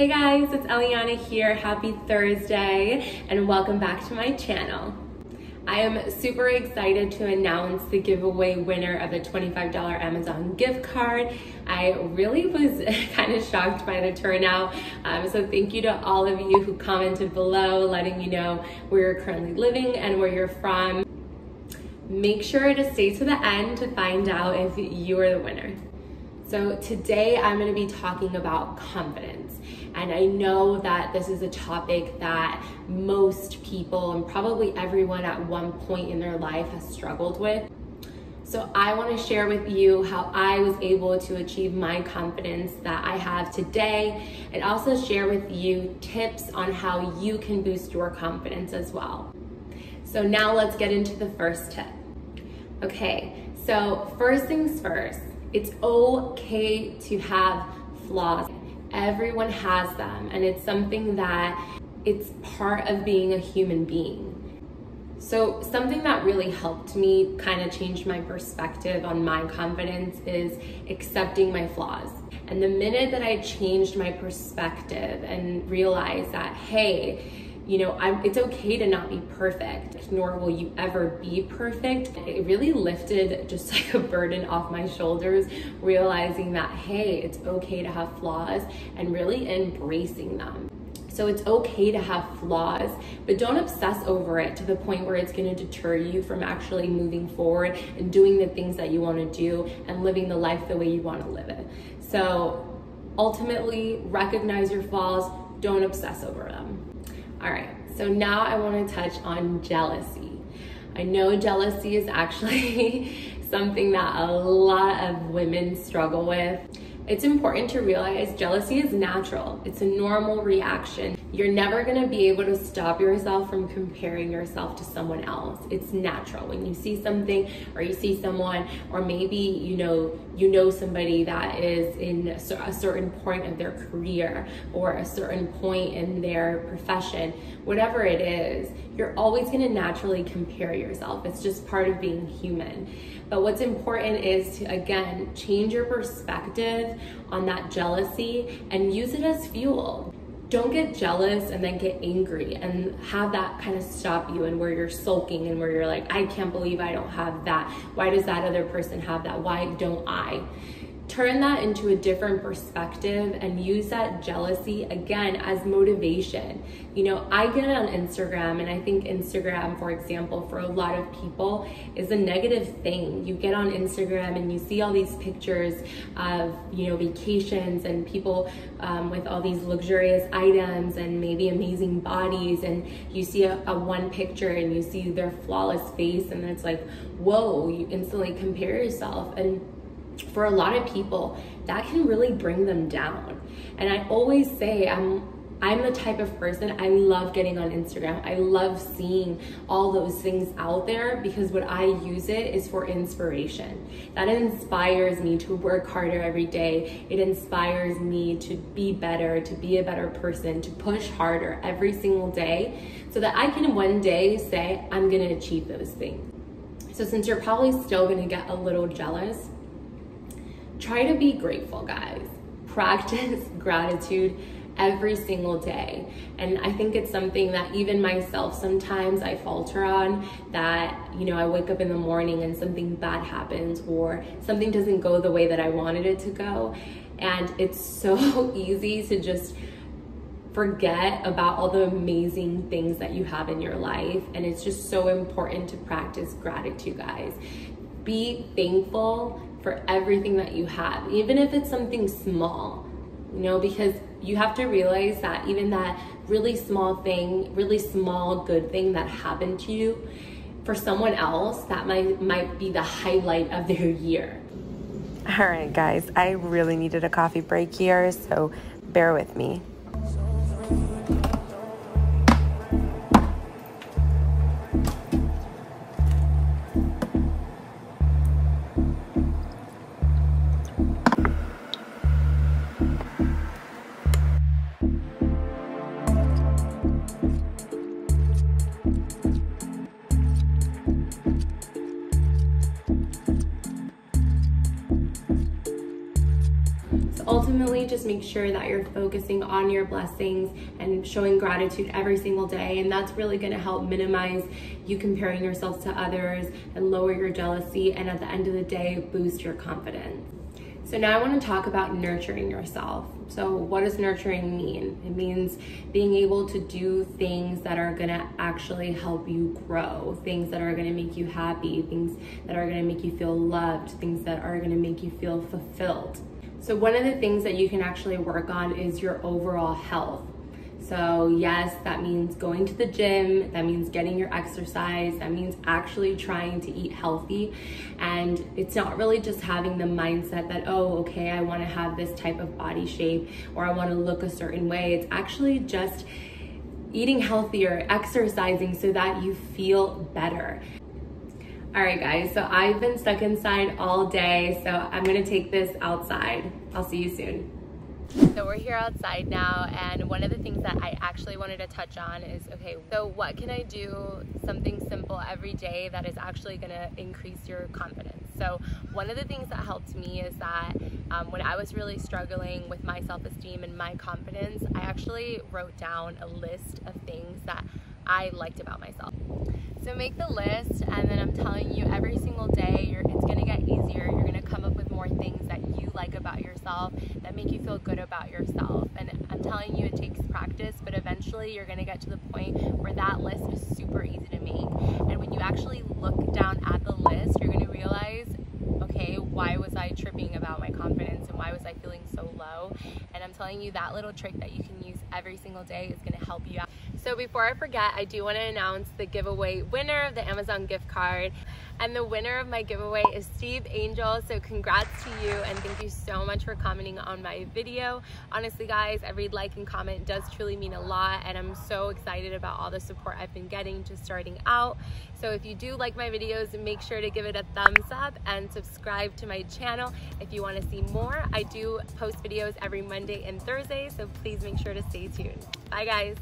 Hey guys, it's Eliana here. Happy Thursday and welcome back to my channel. I am super excited to announce the giveaway winner of the $25 Amazon gift card. I really was kind of shocked by the turnout. Um, so thank you to all of you who commented below, letting me know where you're currently living and where you're from. Make sure to stay to the end to find out if you are the winner. So today I'm gonna to be talking about confidence. And I know that this is a topic that most people and probably everyone at one point in their life has struggled with. So I want to share with you how I was able to achieve my confidence that I have today and also share with you tips on how you can boost your confidence as well. So now let's get into the first tip. Okay, so first things first, it's okay to have flaws. Everyone has them, and it's something that it's part of being a human being. So, something that really helped me kind of change my perspective on my confidence is accepting my flaws. And the minute that I changed my perspective and realized that, hey, you know, I'm, it's okay to not be perfect, nor will you ever be perfect. It really lifted just like a burden off my shoulders, realizing that, hey, it's okay to have flaws and really embracing them. So it's okay to have flaws, but don't obsess over it to the point where it's gonna deter you from actually moving forward and doing the things that you wanna do and living the life the way you wanna live it. So ultimately, recognize your flaws, don't obsess over them. All right, so now I wanna touch on jealousy. I know jealousy is actually something that a lot of women struggle with. It's important to realize jealousy is natural. It's a normal reaction. You're never gonna be able to stop yourself from comparing yourself to someone else. It's natural. When you see something or you see someone, or maybe you know you know somebody that is in a certain point of their career or a certain point in their profession, whatever it is, you're always gonna naturally compare yourself. It's just part of being human. But what's important is to, again, change your perspective on that jealousy and use it as fuel. Don't get jealous and then get angry and have that kind of stop you and where you're sulking and where you're like, I can't believe I don't have that. Why does that other person have that? Why don't I? Turn that into a different perspective and use that jealousy again as motivation. You know, I get on Instagram, and I think Instagram, for example, for a lot of people is a negative thing. You get on Instagram and you see all these pictures of, you know, vacations and people um, with all these luxurious items and maybe amazing bodies, and you see a, a one picture and you see their flawless face, and it's like, whoa, you instantly compare yourself. And for a lot of people, that can really bring them down. And I always say, I'm I'm the type of person, I love getting on Instagram. I love seeing all those things out there because what I use it is for inspiration. That inspires me to work harder every day. It inspires me to be better, to be a better person, to push harder every single day so that I can one day say, I'm gonna achieve those things. So since you're probably still gonna get a little jealous, try to be grateful, guys. Practice gratitude every single day. And I think it's something that even myself sometimes I falter on that, you know, I wake up in the morning and something bad happens or something doesn't go the way that I wanted it to go. And it's so easy to just forget about all the amazing things that you have in your life. And it's just so important to practice gratitude, guys. Be thankful for everything that you have, even if it's something small, you know, because you have to realize that even that really small thing, really small good thing that happened to you, for someone else, that might, might be the highlight of their year. All right, guys, I really needed a coffee break here, so bear with me. ultimately just make sure that you're focusing on your blessings and showing gratitude every single day and that's really going to help minimize you comparing yourself to others and lower your jealousy and at the end of the day boost your confidence. So now I want to talk about nurturing yourself. So what does nurturing mean? It means being able to do things that are going to actually help you grow, things that are going to make you happy, things that are going to make you feel loved, things that are going to make you feel fulfilled. So one of the things that you can actually work on is your overall health. So, yes, that means going to the gym, that means getting your exercise, that means actually trying to eat healthy. And it's not really just having the mindset that, oh, okay, I wanna have this type of body shape or I wanna look a certain way. It's actually just eating healthier, exercising so that you feel better. All right, guys, so I've been stuck inside all day, so I'm gonna take this outside. I'll see you soon. So we're here outside now and one of the things that I actually wanted to touch on is, okay, so what can I do, something simple every day that is actually gonna increase your confidence? So one of the things that helped me is that um, when I was really struggling with my self-esteem and my confidence, I actually wrote down a list of things that I liked about myself. So make the list and then I'm telling you every single day it's gonna get easier. You're gonna come up with more things that you like about yourself that make you feel good about yourself. And I'm telling you it takes practice, but eventually you're gonna get to the point where that list is super easy to make. And when you actually look down at the list, you're gonna realize, okay, why was I tripping about my confidence and why was I feeling so low? And I'm telling you that little trick that you can use every single day is gonna help you out. So before I forget, I do want to announce the giveaway winner of the Amazon gift card. And the winner of my giveaway is Steve Angel. So congrats to you and thank you so much for commenting on my video. Honestly guys, every like and comment does truly mean a lot and I'm so excited about all the support I've been getting just starting out. So if you do like my videos, make sure to give it a thumbs up and subscribe to my channel if you want to see more. I do post videos every Monday and Thursday, so please make sure to stay tuned. Bye guys.